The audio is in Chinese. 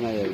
那也